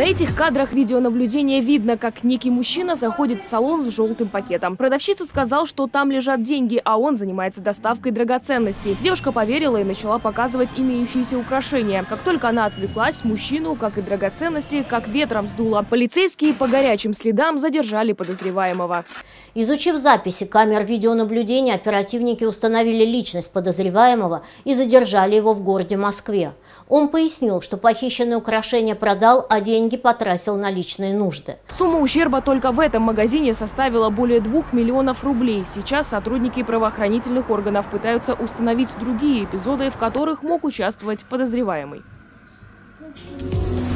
этих кадрах видеонаблюдения видно, как некий мужчина заходит в салон с желтым пакетом. Продавщица сказал, что там лежат деньги, а он занимается доставкой драгоценностей. Девушка поверила и начала показывать имеющиеся украшения. Как только она отвлеклась, мужчину, как и драгоценности, как ветром сдуло. Полицейские по горячим следам задержали подозреваемого. Изучив записи камер видеонаблюдения, оперативники установили личность подозреваемого и задержали его в городе Москве. Он пояснил, что похищенные украшения продал, а деньги потратил на личные нужды. Сумма ущерба только в этом магазине составила более двух миллионов рублей. Сейчас сотрудники правоохранительных органов пытаются установить другие эпизоды, в которых мог участвовать подозреваемый. Thank you.